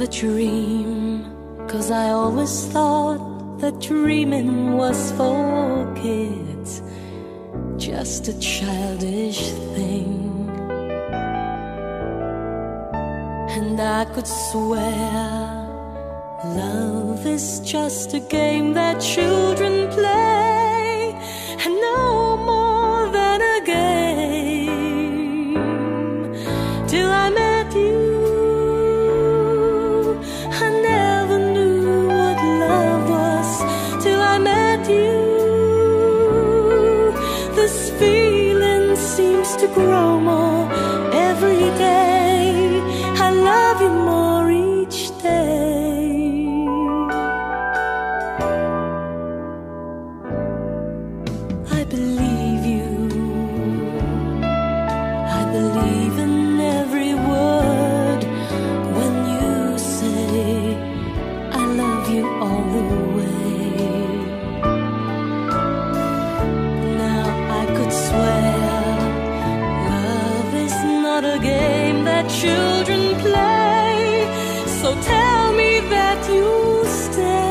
The a dream. Cause I always thought that dreaming was for kids, just a childish thing. And I could swear love is just a game that children play. at you. This feeling seems to grow more. children play. So tell me that you stay.